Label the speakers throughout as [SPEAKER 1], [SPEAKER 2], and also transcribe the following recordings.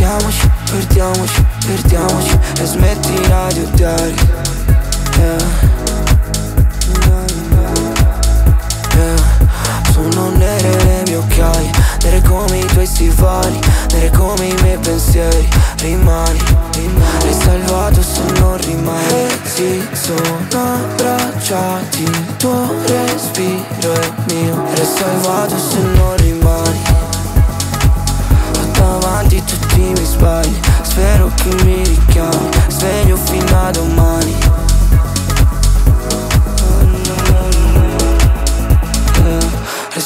[SPEAKER 1] perdiamoci, perdiamoci, perdiamoci di odiare yeah. Sono nere le mie occhiaie Nere come i tuoi stivali Nere come i miei pensieri. Rimani, rimani. Hai salvato se non rimani. Sì, sono abbracciati. Il tuo respiro è mio. Hai salvato se non rimani. Ho davanti tutti i miei sbagli. Spero che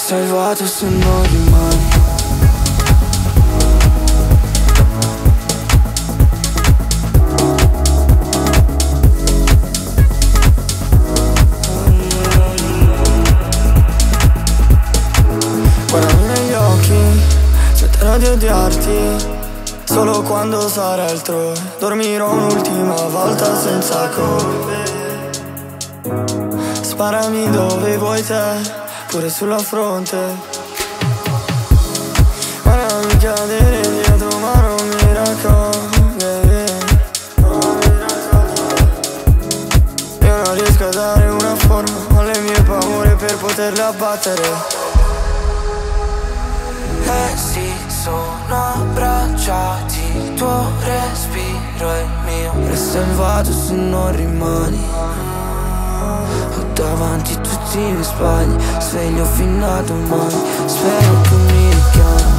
[SPEAKER 1] salvato se non rimani
[SPEAKER 2] Guardami negli occhi, smetterò di odiarti Solo quando sarà altrove Dormirò un'ultima volta senza colpe. Sparami dove vuoi te pure sulla fronte. Guardami cadere dietro ma non mi raccoglie Io non riesco a dare una forma alle mie paure per poterle abbattere.
[SPEAKER 1] Eh sì, sono abbracciati Il tuo respiro è mio. Resto salvato se non rimani davanti tutti i miei sbagli Sveglio fino a domani. Spero che mi richiami